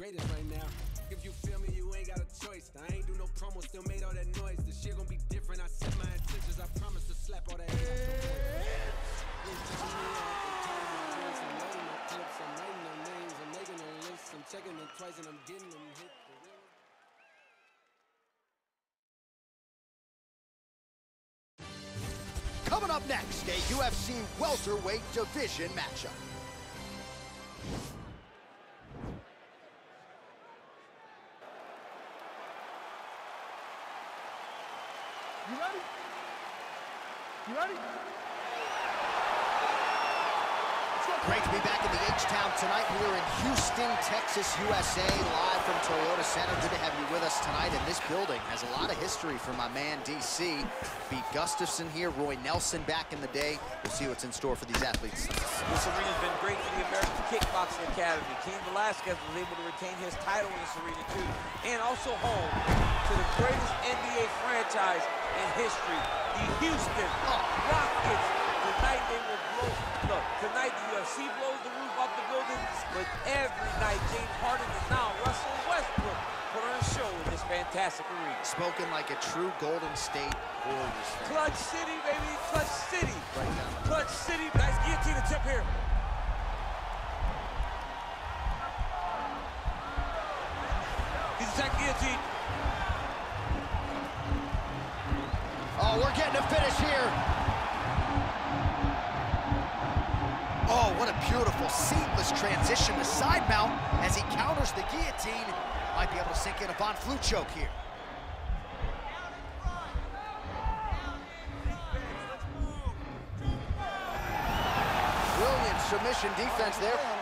greatest right now. If you feel me, you ain't got a choice. I ain't do no promo, still made all that noise. Shit be different. I set my intentions. I promise to slap all that I'm checking them twice, and I'm getting them hit. Coming up next, a UFC welterweight division matchup. You ready? You ready? Great to be back in the H-Town tonight. We are in Houston, Texas, USA, live from Toyota Center. Good to have you with us tonight. And this building has a lot of history for my man, DC. Beat Gustafsson here, Roy Nelson back in the day. We'll see what's in store for these athletes. This arena's been great for the American Kickboxing Academy. Cain Velasquez was able to retain his title in this arena, too. And also home to the greatest NBA franchise in history, the Houston Rockets. Tonight they will blow, look, tonight the UFC blows the roof off the building, but every night James Harden and now Russell Westbrook put on a show in this fantastic arena. Spoken like a true Golden State Warriors fan. Clutch City, baby, Clutch City. Right now. Clutch City, nice guillotine attempt here. He's attacking guillotine. Oh, we're getting a finish here. Oh, what a beautiful, seamless transition to side mount as he counters the guillotine. Might be able to sink in a Von Flue choke here. Brilliant submission defense there.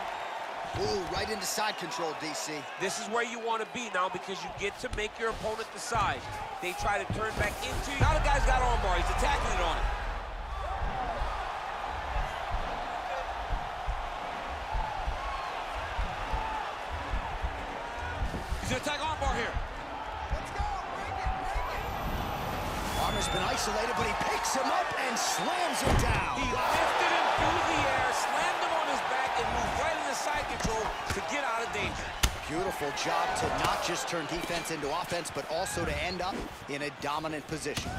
Ooh, right into side control, DC. This is where you want to be now because you get to make your opponent decide. They try to turn back into you. Now the guy's got armbar. He's attacking it on it. He's gonna attack armbar here. Armor's been isolated, but he picks him up and slams him down. He lifted him through the air, slammed him on his back, and moved right into side control to get out of danger. Beautiful job to not just turn defense into offense, but also to end up in a dominant position.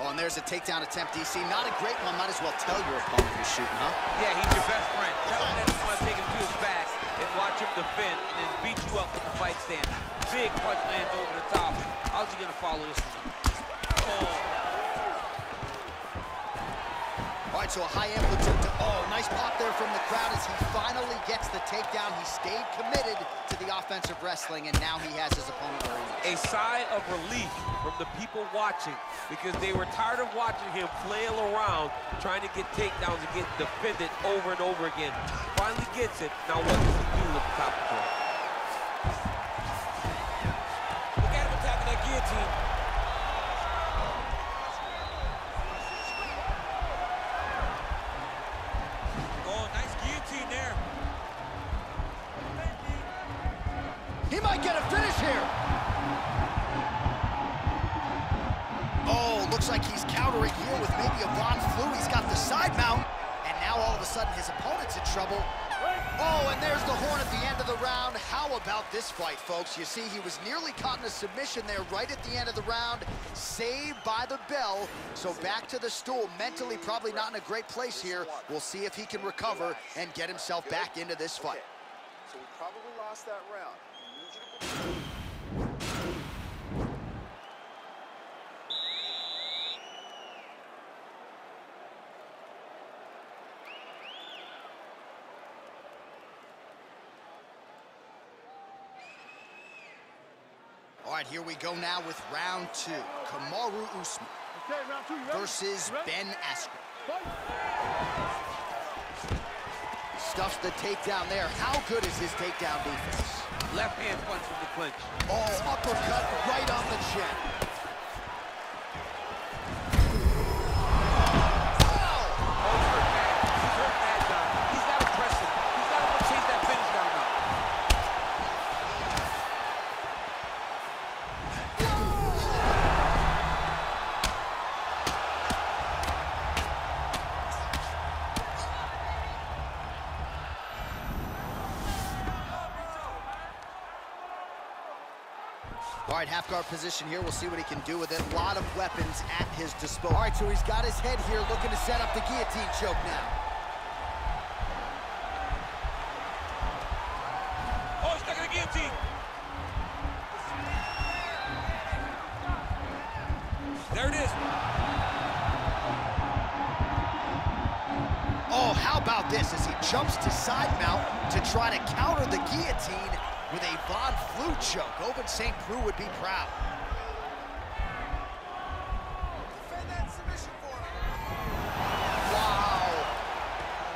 Oh, and there's a takedown attempt, DC. Not a great one. Might as well tell your opponent you're shooting, huh? Yeah, he's your best friend. Tell him that you want to take him to his back and watch him defend and then beat you up with the fight stance. Big punch lands over the top. How's he gonna follow this one? Oh, so a high amplitude to, oh, nice pop there from the crowd as he finally gets the takedown. He stayed committed to the offensive wrestling, and now he has his opponent where he a sigh of relief from the people watching because they were tired of watching him flail around trying to get takedowns and get defended over and over again. Finally gets it. Now what does he do with the top control? Looks like he's countering here with maybe a Von Flue. He's got the side mount, and now all of a sudden his opponent's in trouble. Oh, and there's the horn at the end of the round. How about this fight, folks? You see, he was nearly caught in a submission there right at the end of the round, saved by the bell. So back to the stool, mentally probably not in a great place here. We'll see if he can recover and get himself back into this fight. So we probably lost that round. I need you to All right, here we go now with round two. Kamaru Usman Okay, round two, versus Ben Askren. Stuffs the takedown there. How good is his takedown defense? Left hand punch from the clinch. Oh, uppercut right on the chin. All right, half guard position here. We'll see what he can do with it. A lot of weapons at his disposal. All right, so he's got his head here looking to set up the guillotine choke now. Oh, he's stuck in the guillotine. There it is. Oh, how about this as he jumps to side mount to try to counter the guillotine with a Von Flue choke. Ovince St. Preux would be proud. Defend that submission for him. Wow.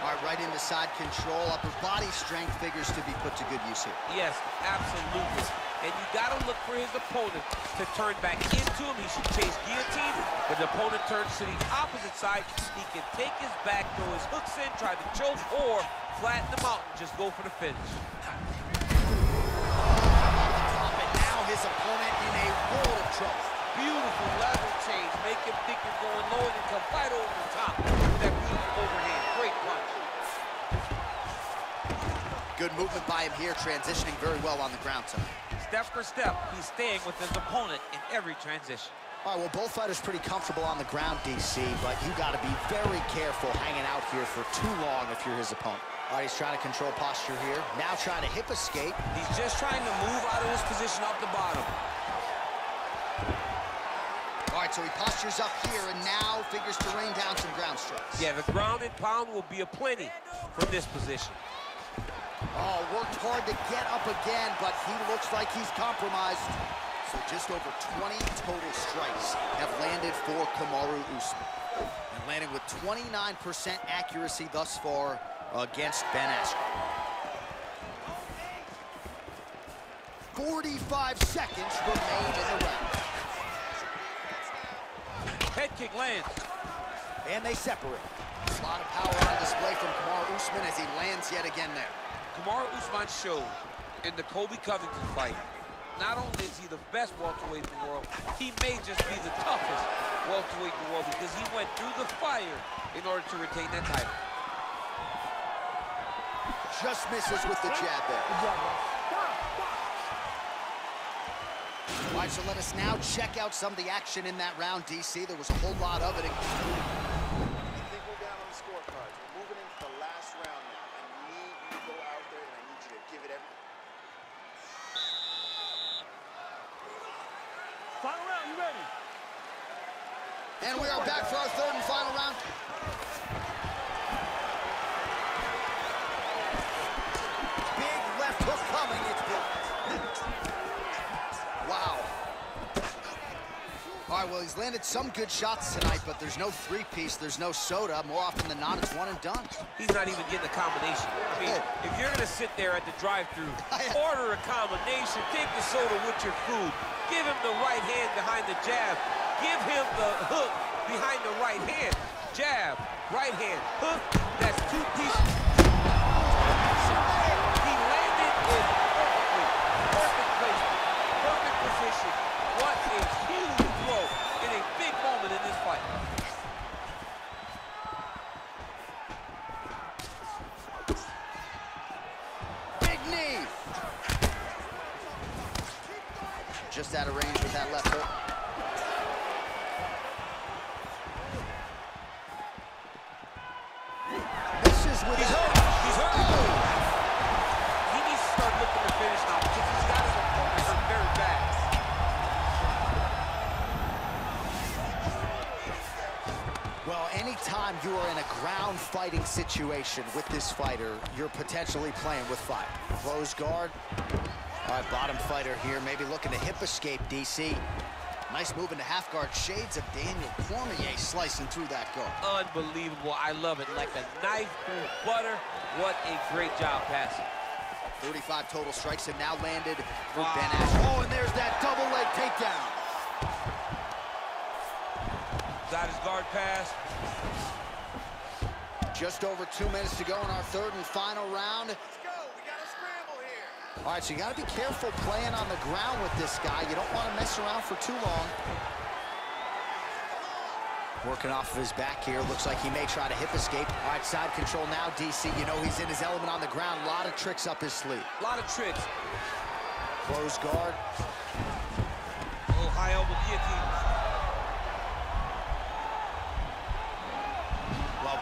All right, right into side control. Upper body strength figures to be put to good use here. Yes, absolutely. And you gotta look for his opponent to turn back into him. He should chase guillotine. When the opponent turns to the opposite side, he can take his back, throw his hooks in, try to choke, or flatten him out and just go for the finish. His opponent in a world of trouble. Beautiful level change. Make him think you're going low and then come right over the top with that beautiful overhand. Great punch. Good movement by him here, transitioning very well on the ground tonight. Step for step, he's staying with his opponent in every transition. All right, well, both fighters pretty comfortable on the ground, DC, but you got to be very careful hanging out here for too long if you're his opponent. All right, he's trying to control posture here. Now trying to hip escape. He's just trying to move out of his position off the bottom. All right, so he postures up here and now figures to rain down some ground strikes. Yeah, the ground and pound will be a plenty from this position. Oh, worked hard to get up again, but he looks like he's compromised. So just over 20 total strikes have landed for Kamaru Usman. And landing with 29% accuracy thus far against Ben Askren. 45 seconds remain in the round. Head kick lands. And they separate. A lot of power on display from Kamaru Usman as he lands yet again there. Kamaru Usman showed in the Colby Covington fight, not only is he the best welterweight in the world, he may just be the toughest welterweight in the world because he went through the fire in order to retain that title. Just misses with the jab there. Good job, man. Stop, stop. All right, so let us now check out some of the action in that round, DC. There was a whole lot of it. I think we're down on the scorecards. We're moving into the last round now. I need you to go out there and I need you to give it everything. Final round, you ready? And we are back for our third and final round. Well, he's landed some good shots tonight, but there's no three-piece, there's no soda. More often than not, it's one and done. He's not even getting a combination. I mean, if you're gonna sit there at the drive-thru, order a combination, take the soda with your food, give him the right hand behind the jab, give him the hook behind the right hand, jab, right hand, hook, that's two pieces. He landed it perfectly, perfect placement, perfect position. What a huge blow in a big moment in this fight. Big knee. Just out of range with that left hook. Misses with He's his hurt. He's hurt. Oh. He needs to start looking to finish now because he's got his opponent hurt very bad. Well, anytime you are in a ground fighting situation with this fighter, you're potentially playing with fire. Close guard. All right, bottom fighter here, maybe looking to hip escape, DC. Nice move into half guard. Shades of Daniel Cormier slicing through that guard. Unbelievable. I love it. Like a knife through butter. What a great job passing. 35 total strikes have now landed for Wow. Ben Askren. Oh, and there's that double leg takedown. Got his guard pass. Just over two minutes to go in our third and final round. Let's go. We got to scramble here. All right, so you got to be careful playing on the ground with this guy. You don't want to mess around for too long. Working off of his back here. Looks like he may try to hip escape. All right, side control now, DC. You know he's in his element on the ground. A lot of tricks up his sleeve. A lot of tricks. Close guard. high elbow guillotines.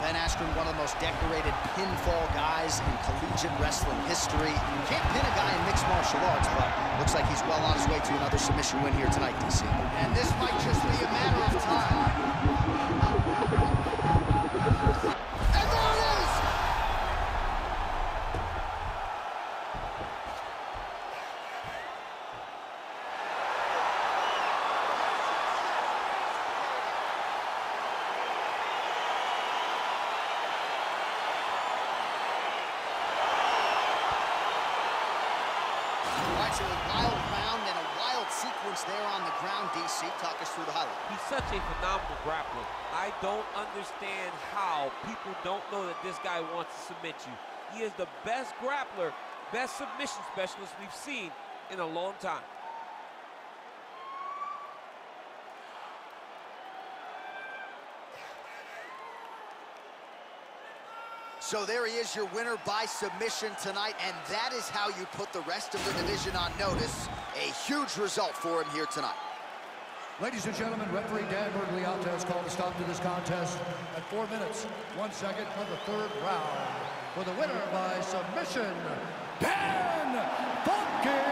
Ben Askren, one of the most decorated pinfall guys in collegiate wrestling history. Can't pin a guy in mixed martial arts, but looks like he's well on his way to another submission win here tonight, DC. And this might just be a matter of time. And there it is! All right, so a wild round and a wild sequence there on the ground, DC. Talk us through the highlight. He's such a phenomenal grappler. I don't understand how people don't know that this guy wants to submit you. He is the best grappler, best submission specialist we've seen in a long time. So there he is, your winner by submission tonight, and that is how you put the rest of the division on notice. A huge result for him here tonight. Ladies and gentlemen, referee Dan Miragliotta has called a stop to this contest at four minutes, one second of the third round. For the winner by submission, Dan Funky